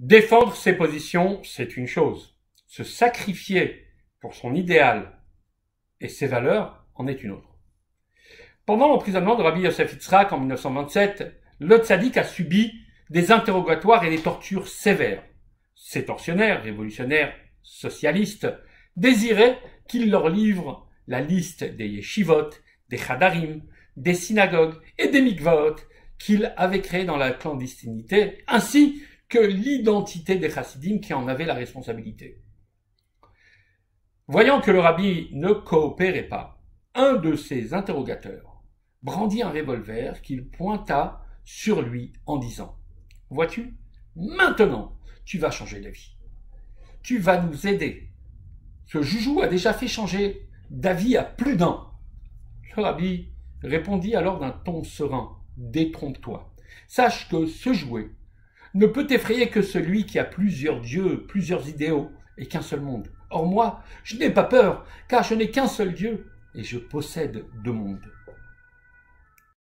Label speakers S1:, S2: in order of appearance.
S1: Défendre ses positions, c'est une chose. Se sacrifier pour son idéal et ses valeurs en est une autre. Pendant l'emprisonnement de Rabbi Yosef Yitzhak en 1927, le tzaddik a subi des interrogatoires et des tortures sévères. Ces tortionnaires, révolutionnaires, socialistes, désiraient qu'il leur livre la liste des yeshivot, des chadarim, des synagogues et des mikvot qu'il avait créés dans la clandestinité, ainsi que l'identité des chassidim qui en avaient la responsabilité. Voyant que le rabbi ne coopérait pas, un de ses interrogateurs brandit un revolver qu'il pointa sur lui en disant Vois-tu, maintenant tu vas changer d'avis. Tu vas nous aider. Ce joujou a déjà fait changer d'avis à plus d'un. Le rabbi répondit alors d'un ton serein Détrompe-toi. Sache que ce jouet ne peut effrayer que celui qui a plusieurs dieux, plusieurs idéaux et qu'un seul monde. Or moi, je n'ai pas peur, car je n'ai qu'un seul Dieu, et je possède deux mondes.